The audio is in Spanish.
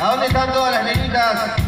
¿A dónde están todas las nenitas